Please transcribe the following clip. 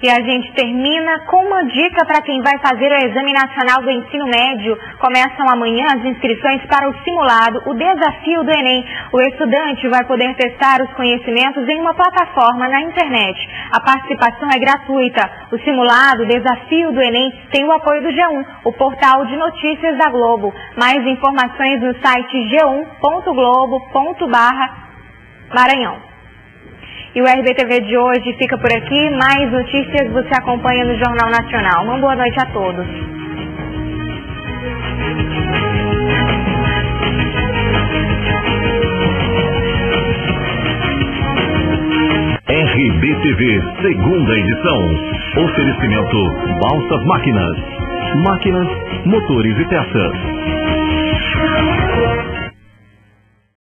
E a gente termina com uma dica para quem vai fazer o Exame Nacional do Ensino Médio. Começam amanhã as inscrições para o simulado, o desafio do Enem. O estudante vai poder testar os conhecimentos em uma plataforma na internet. A participação é gratuita. O simulado, o desafio do Enem, tem o apoio do G1, o portal de notícias da Globo. Mais informações no site g1.globo.barra e o RBTV de hoje fica por aqui. Mais notícias você acompanha no Jornal Nacional. Uma boa noite a todos. RBTV, segunda edição. Oferecimento Balsas Máquinas. Máquinas, motores e peças.